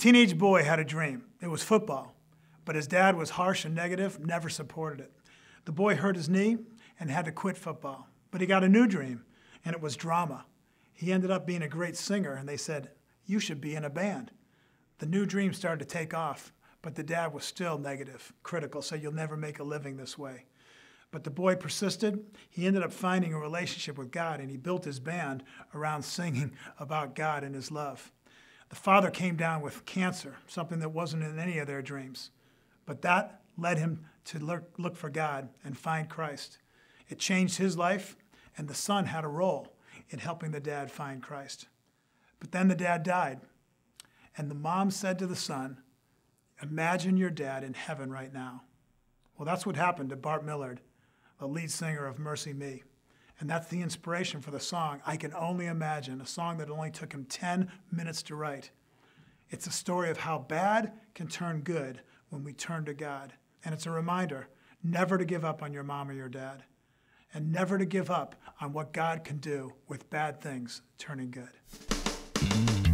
teenage boy had a dream. It was football, but his dad was harsh and negative, never supported it. The boy hurt his knee and had to quit football, but he got a new dream, and it was drama. He ended up being a great singer, and they said, You should be in a band. The new dream started to take off, but the dad was still negative, critical, said, You'll never make a living this way. But the boy persisted. He ended up finding a relationship with God, and he built his band around singing about God and his love. The father came down with cancer, something that wasn't in any of their dreams. But that led him to look, look for God and find Christ. It changed his life, and the son had a role in helping the dad find Christ. But then the dad died, and the mom said to the son, Imagine your dad in heaven right now. Well, that's what happened to Bart Millard, the lead singer of MercyMe. And that's the inspiration for the song, I Can Only Imagine, a song that only took him 10 minutes to write. It's a story of how bad can turn good when we turn to God. And it's a reminder never to give up on your mom or your dad, and never to give up on what God can do with bad things turning good.